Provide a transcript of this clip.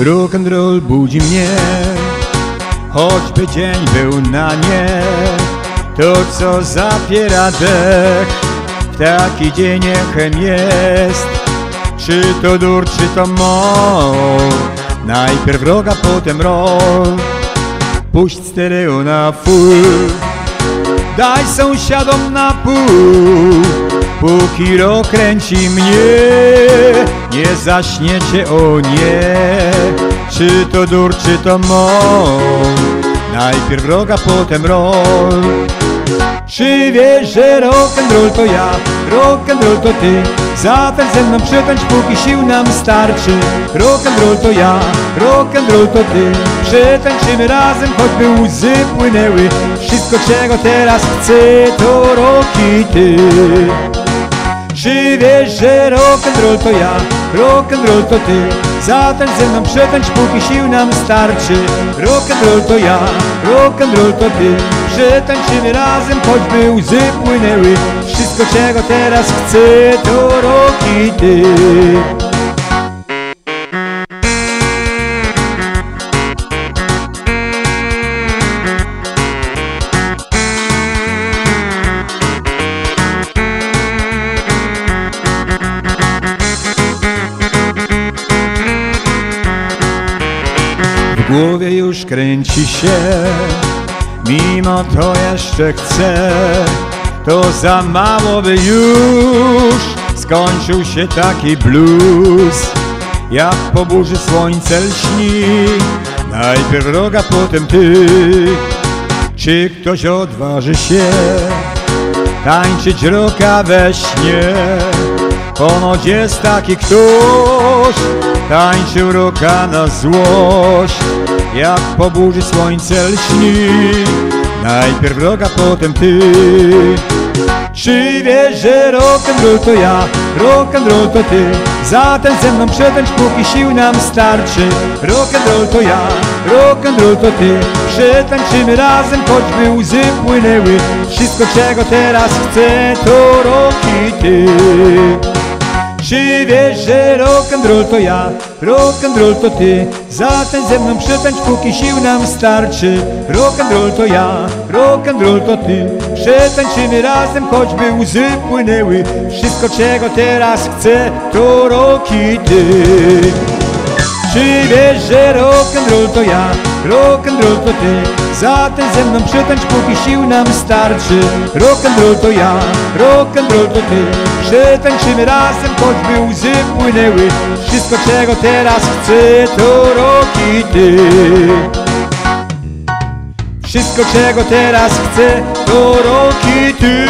Rock and roll budzi mnie. Choćby dzień był na nie To co zapiera dech? W taki dzień echem jest. Czy to dur, czy to mol Najpierw roga, potem roll. Puść stereo na full. Daj sąsiadom na pół. Póki rok kręci mnie Nie zaśniecie, o nie. Czy to dur, czy to mol Najpierw roga, potem roll Czy wiesz, że rock and roll to ja? Rock and roll to ty. Zatem ze mną przytańcz, póki sił nam starczy. Rock and roll to ja. Rock and roll to ty. Przetańczymy razem, choćby łzy płynęły. Wszystko czego teraz chcę to rok i ty. Czy wiesz, że rock and roll to ja, rock and roll to ty Zatem ze mną przetańcz, póki sił nam starczy. Rock and roll to ja, rock and roll to ty Przetańczymy razem, choćby łzy płynęły. Wszystko czego teraz chcę to rok i ty głowie już kręci się. Mimo to jeszcze chcę To za mało by już Skończył się taki blues. Jak po burzy słońce lśni Najpierw roga, potem ty. Czy ktoś odważy się Tańczyć roka we śnie Ponoć jest taki ktoś Tańczył roka na złość. Jak po burzy słońce lśni Najpierw roga, potem ty. Czy wiesz, że rock and roll to ja Rock and roll to ty? Zatem ze mną przetańcz, póki sił nam starczy. Rock and roll to ja Rock and roll to ty. Przetańczymy razem, choćby łzy płynęły. Wszystko czego teraz chcę to rok i ty czy wiesz, że rock and roll to ja, rock and roll to ty? Zatem ze mną przetańcz, póki sił nam starczy. Rock and roll to ja, rock and roll to ty. Przetańczymy razem, choćby łzy płynęły. Wszystko czego teraz chcę, to rok i ty. Czy wiesz, że rock and roll to ja, rock and roll to ty Zatem ze mną przetańcz, póki sił nam starczy. Rock and roll to ja, rock and roll to ty. Przetańczymy razem, choćby łzy płynęły. Wszystko czego teraz chcę, to rok i ty. Wszystko czego teraz chcę, to rok i ty